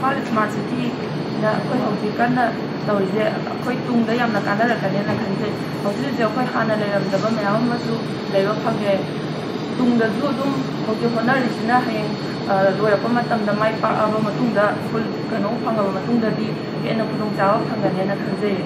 发了嘛？自己那可以后天干了，都一些可以懂得也么干得了，肯定那看定。后天只会可以喊那了怎么没有，我们做那个怕给懂得做懂。后天和那以前那很呃，如果怕没懂得买包啊，我们懂得去跟侬讲个我们懂得滴，变得不懂找他们那那看谁。